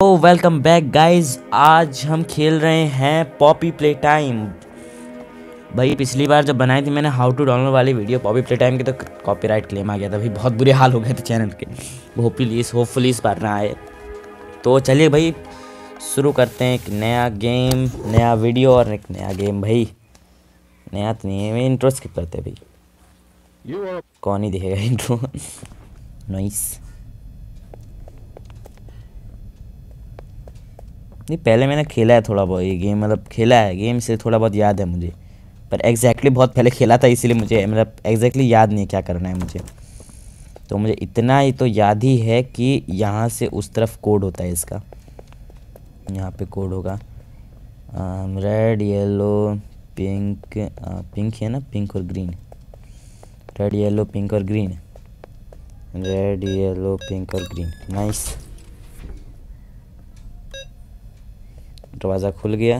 तो welcome back guys आज हम खेल रहे हैं पॉपी प्ले टाइम भाई पिछली बार जब बनाई थी मैंने हाउ टू डाउनलोड वाली वीडियो पॉपी प्ले टाइम की तो कॉपीराइट क्लेम आ गया था भाई। बहुत बुरे हाल हो गए थे चैनल के। होपफुली इस होपफुली इस बार ना आए। तो चलिए भाई शुरू करते हैं एक नया गेम नया वीडियो और एक नया गेम भाई। नया तो नहीं है इंट्रो स्किप करते हैं भाई। कौन ही देखेगा इंट्रो नाइस नहीं, पहले मैंने खेला है थोड़ा बहुत ये गेम मतलब खेला है गेम से थोड़ा बहुत याद है मुझे। पर एग्जैक्टली बहुत पहले खेला था, इसीलिए मुझे मतलब एग्जैक्टली याद नहीं क्या करना है मुझे। तो मुझे इतना ही तो याद ही है कि यहाँ से उस तरफ़ कोड होता है इसका। यहाँ पे कोड होगा। रेड येलो पिंक पिंक है ना? पिंक और ग्रीन रेड येलो पिंक और ग्रीन रेड येलो पिंक और ग्रीन नाइस दरवाज़ा खुल गया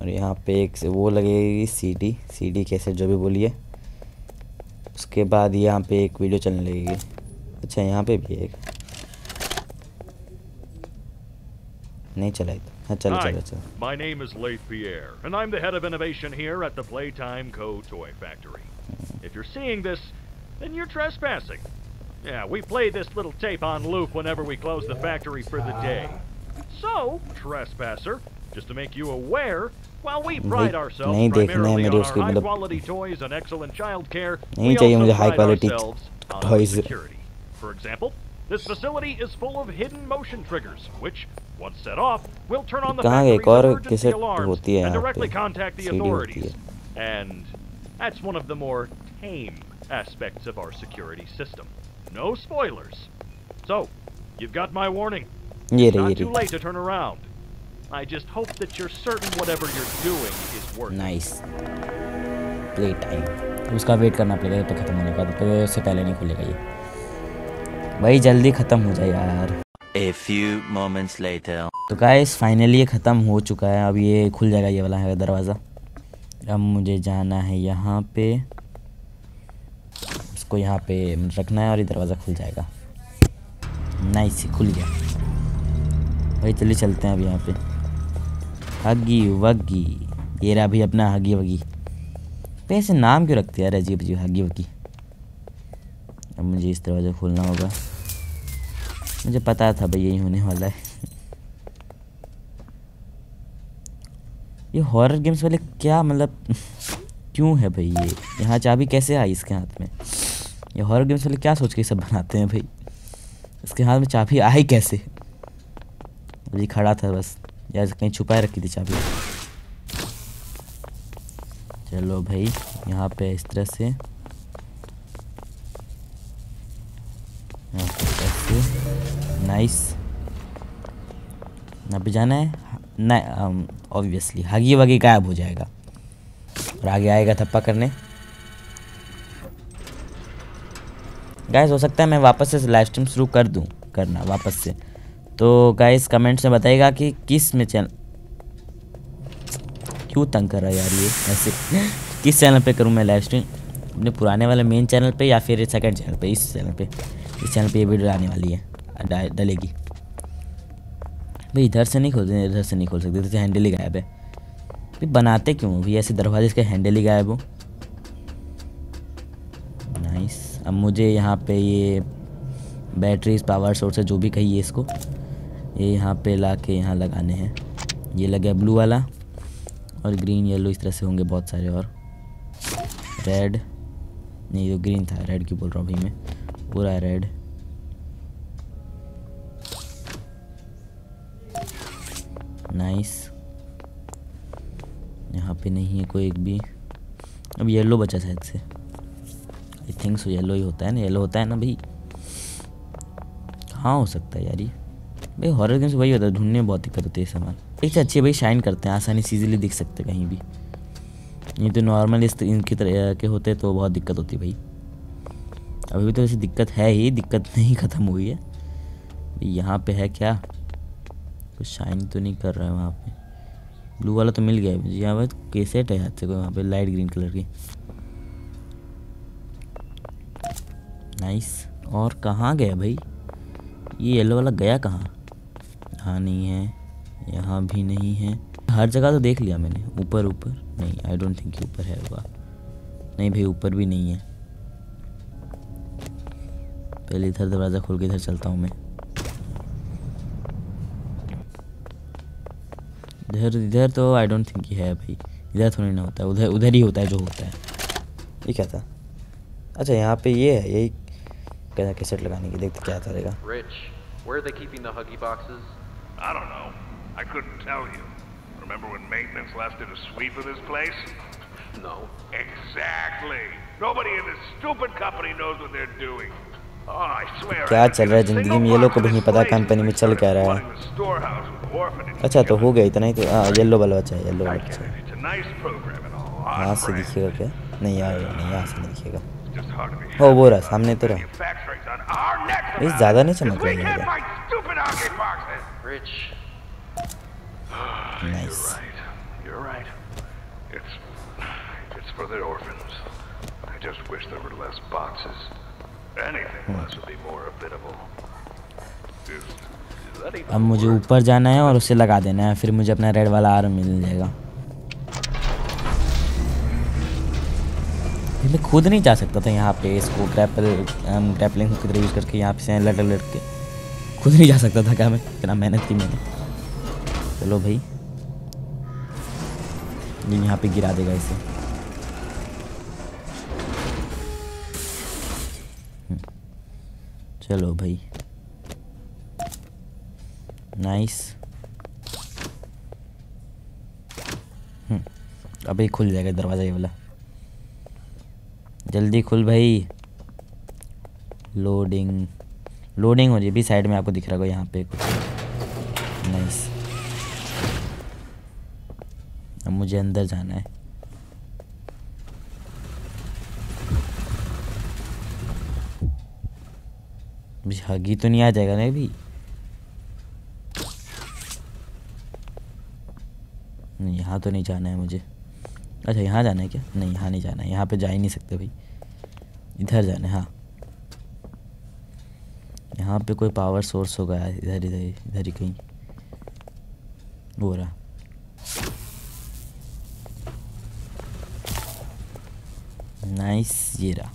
और यहाँ पे एक वो लगेगी सीडी सीडी कैसे जो भी बोलिए। उसके बाद यहाँ पे एक वीडियो चलने लगेगी। अच्छा यहाँ पे भी एक। नहीं चलाई तो। हाँ, चलो चलो चलो। So, trespasser, just to make you aware, while we pride ourselves primarily on our high quality toys and excellent child care, we also pride ourselves on security. For example, this facility is full of hidden motion triggers, which, once set off, will turn on the factory's emergency alarms and directly contact the authorities. And that's one of the more tame aspects of our security system. No spoilers. So, you've got my warning. ये रही ये not too रही late to turn around. I just hope that you're certain whatever you're doing is worth it. Nice play time उसका wait करना पड़ेगा तो खत्म होने का तो उससे पहले नहीं खुलेगा ये। भाई जल्दी ख़त्म हो जाए यार। A few moments later. तो गाइस फाइनली ये ख़त्म हो चुका है अब ये खुल जाएगा ये वाला है दरवाज़ा। अब मुझे जाना है यहाँ पे। इसको यहाँ पे रखना है और ये दरवाज़ा खुल जाएगा। नाइस खुल गया। भाई, चलिए चलते हैं अब यहाँ पे। हगी वगी ये रहा भाई अपना हगी वगी पे ऐसे नाम क्यों रखते यार अजीब अजीब हगी वगी अब मुझे इस दरवाज़ा खोलना होगा। मुझे पता था भाई यही होने वाला है। ये हॉरर गेम्स वाले क्या मतलब क्यों है भाई ये? यहाँ चाबी कैसे आई इसके हाथ में? ये हॉरर गेम्स वाले क्या सोच के सब बनाते हैं भाई? इसके हाथ में चाबी आई कैसे? अभी खड़ा था बस। यार कहीं छुपाए रखी थी चाबी। चलो भाई, यहाँ पे इस तरह से। ऐसे नाइस यहाँ पे जाना है? ना ऑब्वियसली हगी वगी गायब हो जाएगा। और आगे आएगा थप्पा करने। गाइस हो सकता है मैं वापस से लाइव स्ट्रीम शुरू कर दूँ, करना, वापस से। तो गाइस कमेंट्स में बताइएगा कि किसमें चैनल क्यों तंग कर रहा है यार ये? ऐसे किस चैनल पे करूँ मैं लाइव स्ट्रीम अपने पुराने वाले मेन चैनल पे या फिर सेकंड चैनल पे? इस चैनल पे। इस चैनल पे ये वीडियो आने वाली है। डलेगी। भाई, इधर से नहीं खोलते इधर से नहीं खोल सकते। इधर से हैंडल ही गायब है। भाई, बनाते क्यों? हो? भाई ऐसे दरवाजे इसका हैंडल ही गायब हो। नाइस अब मुझे यहाँ पे ये बैटरीज पावर सोर्स है, जो भी कहिए इसको। ये यहाँ पे ला के यहाँ लगाने हैं। ये लगा ब्लू वाला और ग्रीन येलो इस तरह से होंगे बहुत सारे और। रेड नहीं तो ग्रीन था। रेड क्यों बोल रहा हूँ भाई मैं? पूरा रेड नाइस यहाँ पे नहीं है कोई एक भी। अब येलो बचा शायद से। आई थिंक सो येलो ही होता है ना। येलो होता है ना भाई? कहाँ हो सकता है यार ये? भाई हॉरर गेम्स वही होता है, ढूँढने में बहुत दिक्कत होती है सामान एक से अच्छे भाई शाइन करते हैं, आसानी से इजीली दिख सकते कहीं भी। ये तो नॉर्मल इस इनकी तरह के होते तो बहुत दिक्कत होती भाई। अभी भी तो ऐसी दिक्कत है ही, दिक्कत नहीं ख़त्म हुई है। यहाँ पे है क्या? कुछ शाइन तो नहीं कर रहा है वहाँ पे। ब्लू वाला तो मिल गया मुझे, यहाँ पर कैसेट है हाथ से कोई वहाँ पे लाइट ग्रीन कलर की। नाइस और कहाँ गया भाई? ये येलो वाला गया कहाँ? यहाँ नहीं है यहाँ भी नहीं है। हर जगह तो देख लिया मैंने ऊपर ऊपर नहीं आई डोंट थिंक ऊपर है होगा। नहीं भाई ऊपर भी नहीं है। पहले इधर दरवाज़ा खोल के इधर चलता हूँ मैं। इधर इधर तो आई डोंट थिंक है भाई। इधर थोड़ी ना होता है उधर उधर ही होता है जो होता है। ये क्या था? अच्छा यहाँ पे ये है यही कैसेट लगाने की देखते क्या करेगा Rich, I don't know. I couldn't tell you. Remember when maintenance last did a sweep of this place? No. Exactly. Nobody in this stupid company knows what they're doing. Oh, I swear. क्या चल रहा है ज़िंदगी में ये लोग को भी नहीं पता कंपनी में चल क्या रहा है अच्छा तो हो गया इतना ही तो हाँ येलो वाला बचा है येलो है and all. यहाँ से दिखेगा क्या नहीं यहाँ नहीं यहाँ से नहीं दिखेगा हो वो रहा सामने तो रहा about ज़्यादा नहीं चमक रहा है hockey boxes. Rich, nice You're right. You're right. It's it's for the orphans. I just wish there were less boxes. Anything less would be more habitable. Letting अब मुझे ऊपर जाना है और उसे लगा देना है फिर मुझे अपना रेड वाला आर्म मिल जाएगा मैं खुद नहीं जा सकता था यहाँ पे इसको ग्रैपल ग्रैपलिंग की तरह यूज़ करके यहाँ पे से लड़ लड़ के खुद नहीं जा सकता था क्या मैं? इतना मेहनत की मैंने। चलो भाई। ये यहाँ पे गिरा देगा इसे। हम्म, चलो भाई। नाइस हम्म, अभी खुल जाएगा दरवाज़ा ये वाला। जल्दी खुल भाई। लोडिंग लोडिंग हो रही भी साइड में आपको दिख रहा होगा यहाँ पे कुछ। नाइस अब मुझे अंदर जाना है। हगी तो नहीं आ जाएगा ना अभी? नहीं, यहाँ तो नहीं जाना है मुझे। अच्छा यहाँ जाना है क्या? नहीं, यहाँ नहीं जाना है। यहाँ पे जा ही नहीं सकते भाई। इधर जाना है हाँ। यहाँ पे कोई पावर सोर्स होगा यार, इधर इधर इधर ही कहीं। वो रहा। नाइस ये रहा।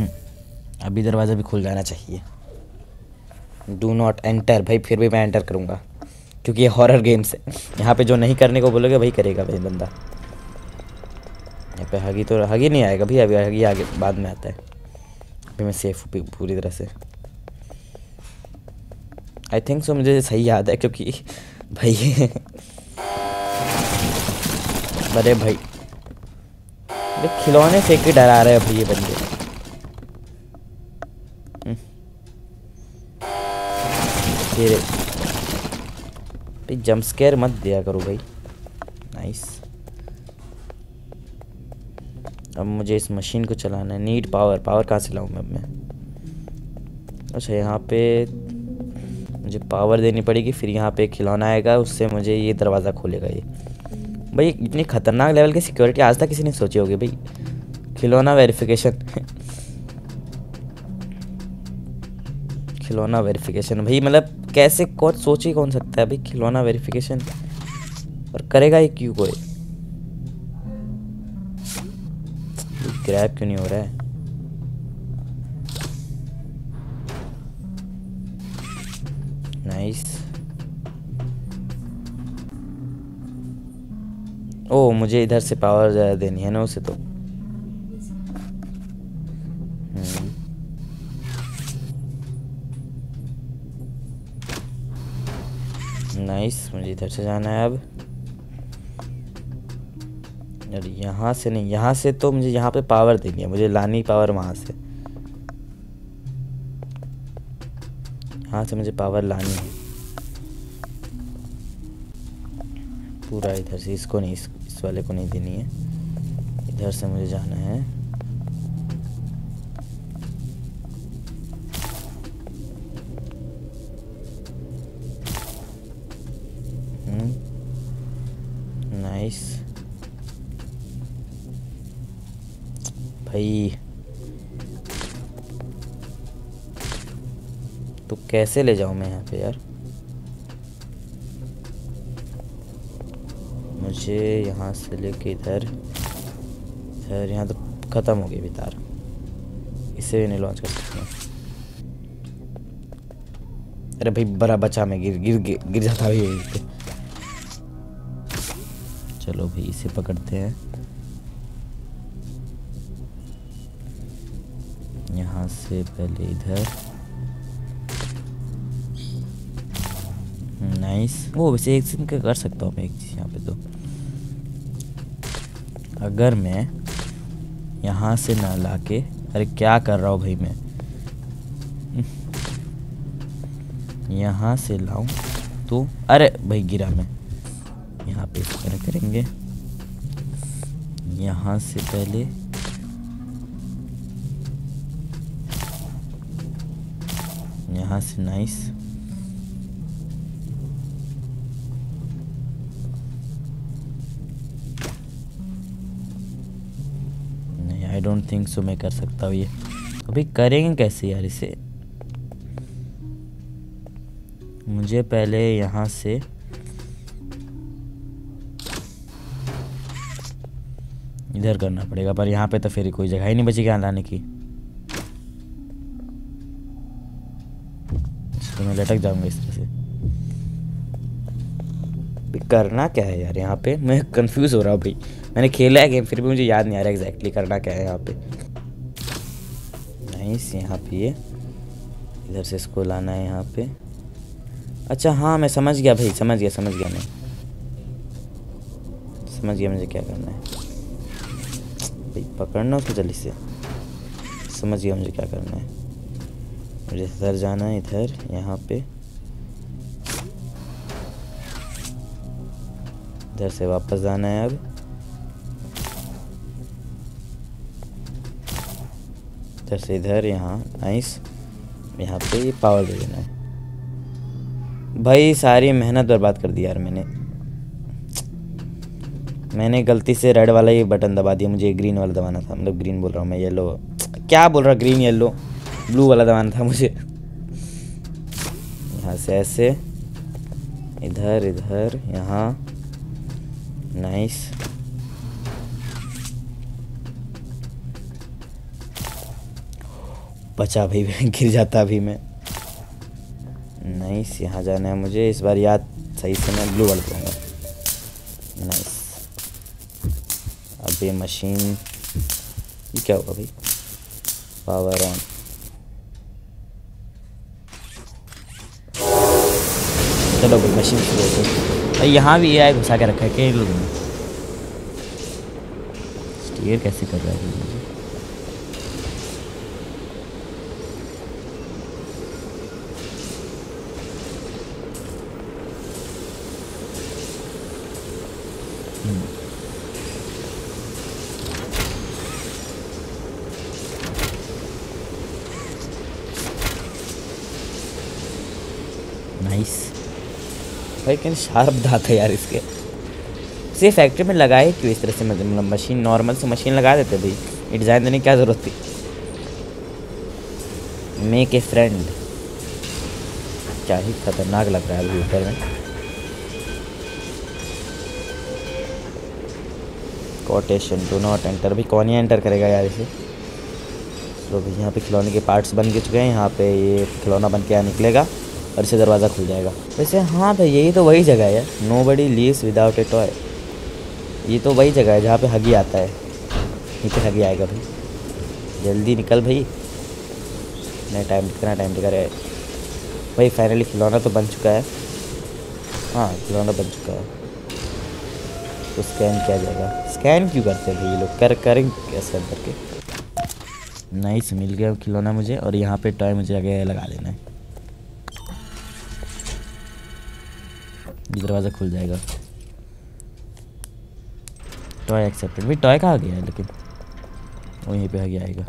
हम्म, अभी दरवाज़ा भी खुल जाना चाहिए। डू नॉट एंटर भाई फिर भी मैं एंटर करूँगा। क्योंकि ये हॉरर गेम्स है। यहाँ पे जो नहीं करने को बोलोगे वही करेगा भाई बंदा। यहाँ पे हगी तो हगी नहीं आएगा भाई अभी हगी आगे बाद में आता है। अभी मैं सेफ़ हूँ पूरी तरह से। आई थिंक सो मुझे सही याद है, क्योंकि भाई अरे भाई, ये खिलौने फेंक के डरा रहे हैं भाई ये बंदे। हम्म। भाई जंप स्केयर मत दिया करो भाई। नाइस अब मुझे इस मशीन को चलाना है। नीड पावर पावर कहाँ से लाऊं मैं अब मैं अच्छा यहाँ पे मुझे पावर देनी पड़ेगी, फिर यहाँ पे खिलौना आएगा, उससे मुझे ये दरवाज़ा खोलेगा ये। भाई, इतनी खतरनाक लेवल की सिक्योरिटी आज तक किसी ने सोची होगी भाई? खिलौना वेरिफिकेशन खिलौना वेरिफिकेशन भाई मतलब कैसे कौन सोच ही कौन सकता है भाई? खिलौना वेरिफिकेशन और करेगा ये क्यों कोई? ग्रैब क्यों नहीं हो रहा है? नाइस ओ मुझे इधर से पावर ज़्यादा देनी है ना उसे तो। नाइस मुझे इधर से जाना है अब। यहाँ से नहीं, यहाँ से तो मुझे यहाँ पे पावर देनी है, मुझे लानी पावर वहाँ से। यहाँ से मुझे पावर लानी है। पूरा इधर से इसको नहीं इस, इस वाले को नहीं देनी है। इधर से मुझे जाना है। नाइस भाई कैसे ले जाऊँ मैं यहाँ पे यार? मुझे यहाँ से लेके इधर इधर यहाँ तो ख़त्म हो गई भी तार। इसे भी नहीं लॉन्च कर सकते अरे भाई बड़ा बचा मैं गिर गिर गिर, गिर जाता भी है चलो भाई इसे पकड़ते हैं। यहाँ से पहले इधर। नाइस वो वैसे एक सीन का कर सकता हूँ मैं एक चीज़ यहाँ पे तो। अगर मैं यहाँ से ना लाके, अरे क्या कर रहा हूँ भाई मैं? यहाँ से लाऊं तो अरे भाई गिरा मैं। यहाँ पे इस करेंगे। यहाँ से पहले यहाँ से नाइस डोंट थिंक सो मैं कर सकता हूँ ये। अभी करेंगे कैसे यार इसे? मुझे पहले यहाँ से इधर करना पड़ेगा, पर यहाँ पे तो फिर कोई जगह ही नहीं बची यहाँ लाने की? तो मैं लटक जाऊँगा इस तरह से। करना क्या है यार यहाँ पे? मैं कंफ्यूज हो रहा हूँ भाई। मैंने खेला है गेम फिर भी मुझे याद नहीं आ रहा एग्जैक्टली करना क्या है यहाँ पे। नाइस यहाँ पे इधर से इसको लाना है यहाँ पे। अच्छा हाँ मैं समझ गया भाई, समझ गया समझ गया मैं। समझ गया मुझे क्या करना है। भाई, पकड़ना उसको जल्दी से। समझ गया मुझे क्या करना है। मुझे इधर जाना है, इधर, यहाँ पे। इधर से वापस जाना है अब। इधर से इधर, यहाँ नाइस यहाँ पे ये पावर दे देना है। भाई, सारी मेहनत बर्बाद कर दी यार मैंने। मैंने गलती से रेड वाला ही बटन दबा दिया, मुझे ग्रीन वाला दबाना था। मतलब ग्रीन बोल रहा हूँ मैं येलो क्या बोल रहा ग्रीन येलो ब्लू वाला दबाना था मुझे। यहाँ से ऐसे, इधर इधर, यहाँ। नाइस बचा भाई गिर जाता अभी मैं। नाइस यहाँ जाना है मुझे। इस बार याद सही से मैं ब्लू वाला दूँगा नाइस अब ये मशीन ये क्या होगा भाई? पावर ऑन चलो भाई मशीन शुरू हो। गई भाई, यहाँ भी एआई घुसा के रखा है कई लोगों ने स्टीयर कैसे कर रहा है मुझे? नाइस भाई किन शार्प दांत है यार इसके। इसे फैक्ट्री में लगाए क्यों इस तरह से? मतलब मशीन नॉर्मल से मशीन लगा देते भाई। ये डिज़ाइन देने की क्या ज़रूरत थी? मेक ए फ्रेंड क्या ही खतरनाक लग रहा है अभी ऊपर में। कोटेशन डो नॉट एंटर भाई कौन ही एंटर करेगा यार इसे? तो यहाँ पे खिलौने के पार्ट्स बन के चुके हैं। यहाँ पे ये खिलौना बन के यहाँ निकलेगा। और इससे दरवाज़ा खुल जाएगा। वैसे हाँ भाई, यही तो वही जगह है। No buddy leaves without a toy ये तो वही जगह है जहाँ पे हगी आता है। पे हगी आएगा भाई। जल्दी निकल भाई। नहीं टाइम कितना टाइम दिखा रहे भाई फाइनली खिलौना तो बन चुका है। हाँ खिलौना बन चुका है। तो स्कैन किया जाएगा। स्कैन क्यों करते हैं भाई लोग? कर क्या स्कैन करके? नाइस मिल गया खिलौना मुझे और यहाँ पे टॉय मुझे आगे लगा देना है। दरवाज़ा खुल जाएगा। टॉय एक्सेप्टेड भाई टॉय कहाँ गया है लेकिन? वो यहीं पे आगे आएगा।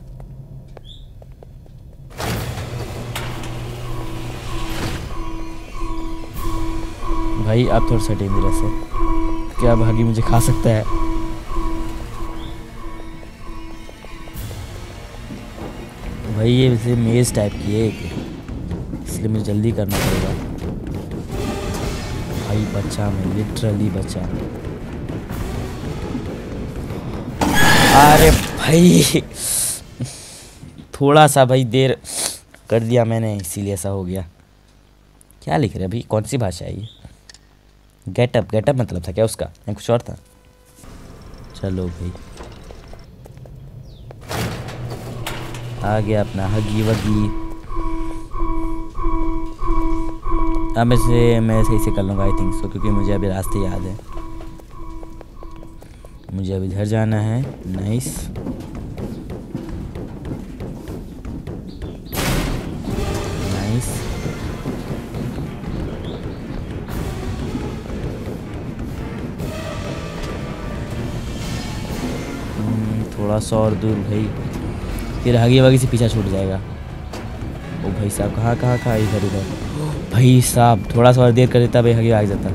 भाई, आप थोड़ा सा डेंजरस है। क्या भागी मुझे खा सकता है? भाई, ये वैसे मेज टाइप की है इसलिए मुझे जल्दी करना पड़ेगा। भाई बचा मैं लिटरली बचा अरे भाई थोड़ा सा भाई देर कर दिया मैंने, इसीलिए ऐसा हो गया। क्या लिख रहे हैं भाई कौन सी भाषा है ये? गेटअप गेटअप मतलब था क्या उसका? नहीं, कुछ और था? चलो भाई। आ गया अपना हगी वगी अब इसे मैं सही से कर लूँगा आई थिंक सो क्योंकि मुझे अभी रास्ते याद है। मुझे अभी इधर जाना है। नाइस नाइस हम्म, थोड़ा सा और दूर भाई। फिर आगे वागे से पीछा छूट जाएगा। ओ भाई साहब कहाँ कहाँ कहाँ इधर इधर भाई साहब, थोड़ा सा और देर कर देता भाई, आगे आ जाता।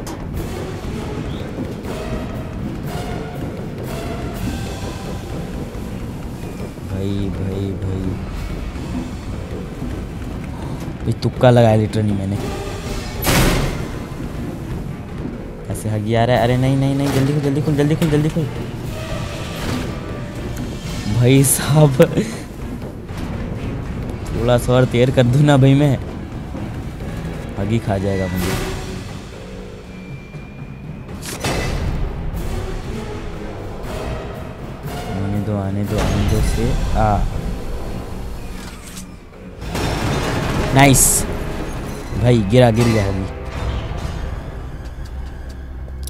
भाई भाई भाई। भाई, तुक्का लगाया लिटरली मैंने। ऐसे हगी आ रहा है। अरे नहीं नहीं नहीं, जल्दी खुल जल्दी खुल जल्दी खुल जल्दी खुल। भाई साहब, थोड़ा सा और तेर कर दूँ ना भाई मैं। हगी खा जाएगा मुझे। दो, आने दो आने दो से। आ। नाइस भाई, गिरा, गिर गया हगी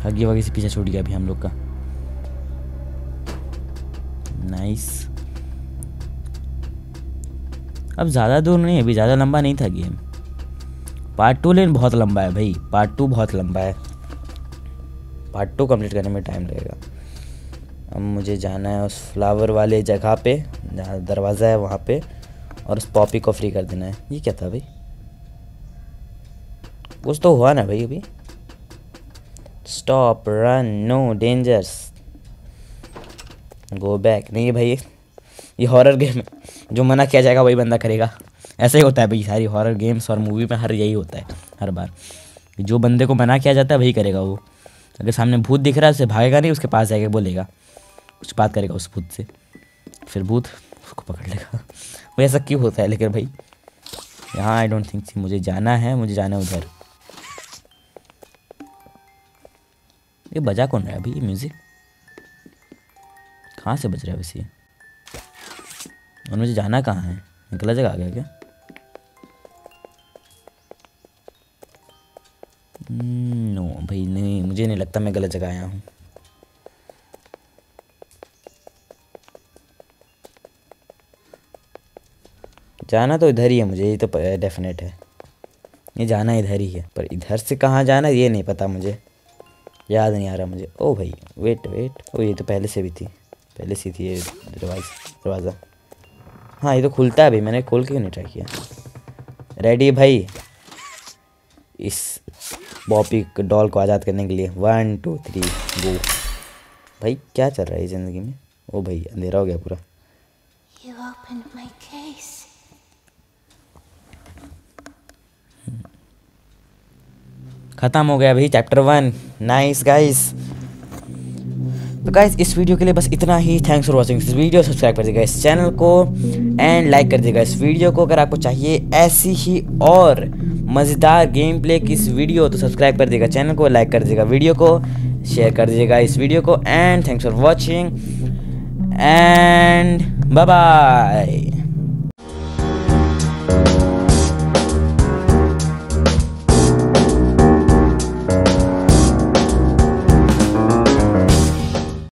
हगी वगी से पीछे छूट गया अभी हम लोग का। नाइस अब ज़्यादा दूर नहीं अभी ज़्यादा लंबा नहीं था गेम। पार्ट टू लेकिन बहुत लंबा है भाई। पार्ट टू बहुत लंबा है। पार्ट टू कंप्लीट करने में टाइम लगेगा। अब मुझे जाना है उस फ्लावर वाले जगह पे, जहाँ दरवाज़ा है वहाँ पे, और उस पॉपी को फ्री कर देना है। ये क्या था भाई? कुछ तो हुआ ना भाई अभी। Stop run no dangers go back नहीं भाई, ये हॉरर गेम है। जो मना किया जाएगा वही बंदा करेगा। ऐसा ही होता है भाई, सारी हॉरर गेम्स और मूवी में हर यही होता है, हर बार। जो बंदे को मना किया जाता है, वही करेगा वो। अगर सामने भूत दिख रहा है, उसे भागेगा नहीं, उसके पास जाएगा बोलेगा। कुछ बात करेगा उस भूत से। फिर भूत उसको पकड़ लेगा। वो ऐसा क्यों होता है? लेकिन भाई, यहाँ आई डोंट थिंक मुझे जाना है, मुझे जाना है उधर। ये बजा कौन रहा है अभी ये म्यूज़िक कहाँ से बज रहा है वैसे? और मुझे जाना कहाँ है? निकला जगह आ गया क्या? नो, भाई नहीं, मुझे नहीं लगता मैं गलत जगह आया हूँ। जाना तो इधर ही है मुझे, ये तो डेफिनेट है। ये जाना इधर ही है, पर इधर से कहाँ जाना ये नहीं पता मुझे। याद नहीं आ रहा मुझे। ओ भाई वेट वेट ओ, ये तो पहले से भी थी। पहले से थी ये दरवाज़ा दरवाज़ा। हाँ ये तो खुलता है भाई, मैंने खोल के क्यों नहीं ट्राई किया? रेडी भाई? इस बॉपी डॉल को आज़ाद करने के लिए वन टू थ्री गो। भाई क्या चल रहा है ज़िंदगी में? ओ भाई अंधेरा हो गया पूरा. ख़त्म हो गया भाई चैप्टर वन नाइस गाइस तो गाइज़ इस वीडियो के लिए बस इतना ही। थैंक्स फॉर वॉचिंग इस वीडियो सब्सक्राइब कर देगा इस चैनल को एंड लाइक कर देगा इस वीडियो को। अगर आपको चाहिए ऐसी ही और मज़ेदार गेम प्ले की इस वीडियो तो सब्सक्राइब कर देगा चैनल को लाइक कर देगा वीडियो को शेयर कर दीजिएगा इस वीडियो को and thanks for watching and bye